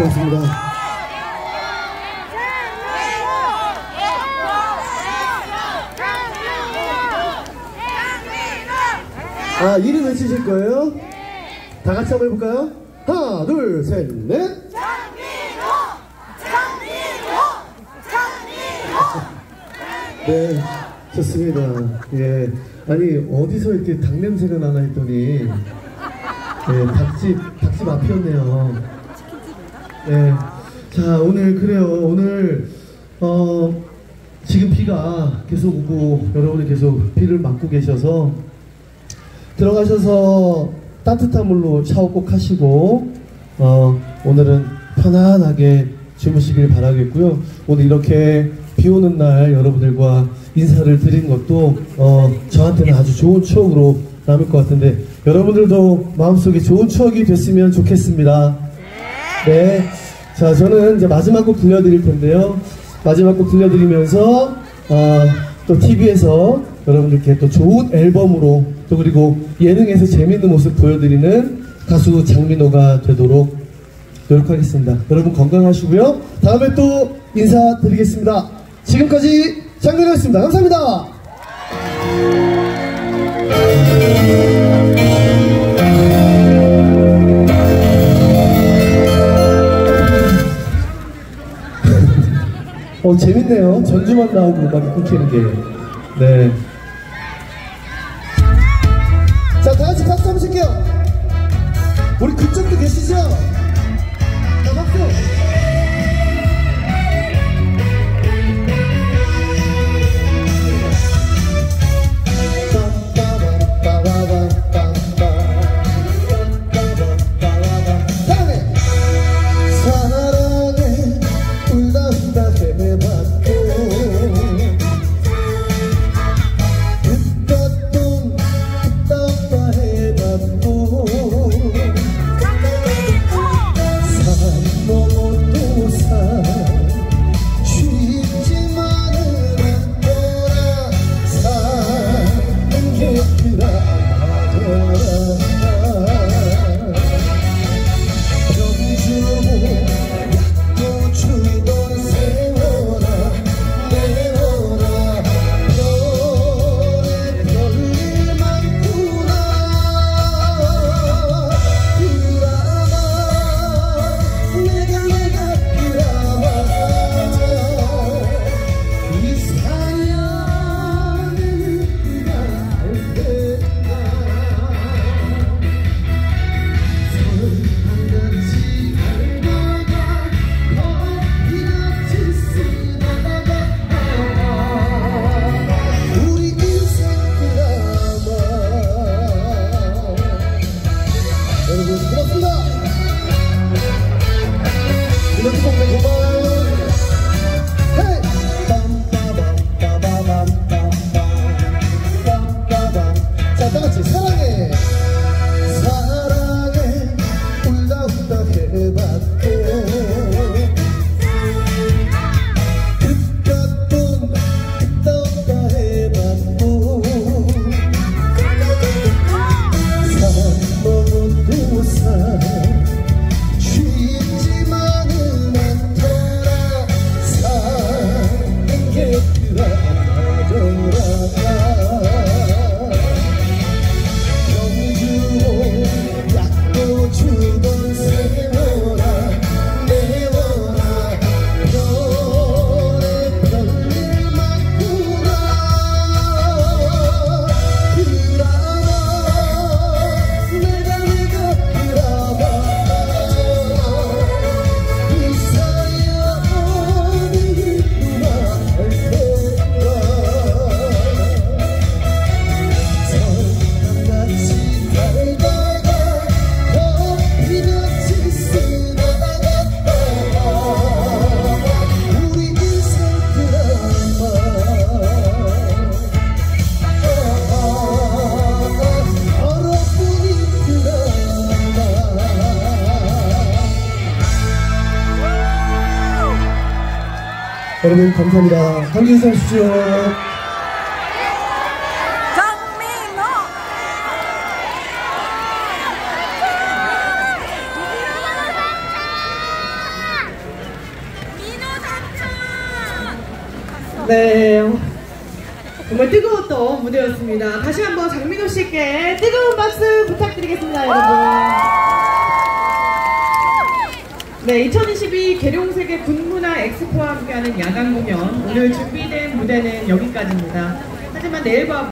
고맙습니다. 아, 이름 외치실 거예요? 다 같이 한번 해볼까요? 하나, 둘, 셋, 넷. 네, 좋습니다. 예. 아니, 어디서 이렇게 닭 냄새가 나나 했더니, 예, 닭집, 닭집 앞이었네요. 네. 자, 오늘, 그래요. 오늘, 어, 지금 비가 계속 오고, 여러분이 계속 비를 맞고 계셔서, 들어가셔서 따뜻한 물로 샤워 꼭 하시고, 어, 오늘은 편안하게 주무시길 바라겠고요. 오늘 이렇게 비 오는 날 여러분들과 인사를 드린 것도 어, 저한테는 아주 좋은 추억으로 남을 것 같은데 여러분들도 마음속에 좋은 추억이 됐으면 좋겠습니다. 네. 자, 저는 이제 마지막 곡 들려드릴 텐데요. 마지막 곡 들려드리면서 어, 또 TV에서 여러분들께 또 좋은 앨범으로 또 그리고 예능에서 재밌는 모습 보여드리는 가수 장민호가 되도록 노력하겠습니다. 여러분 건강하시고요. 다음에 또 인사드리겠습니다. 지금까지 장민호였습니다. 감사합니다. 어 재밌네요. 전주만 나오고 음악이 끊기는 게. 네. 자, 다 같이 박수 한번 칠게요. 우리 그쪽도 계시죠? 자, 박수. 여러분 감사합니다. 한기선 주시오. 네. 정말 뜨거웠던 무대였습니다. 다시 한번 장민호 씨께 뜨거운 박수 부탁드리겠습니다, 여러분. 네, 2022 계룡 엑스포와 함께하는 야간 공연. 오늘 준비된 무대는 여기까지입니다. 하지만 내일과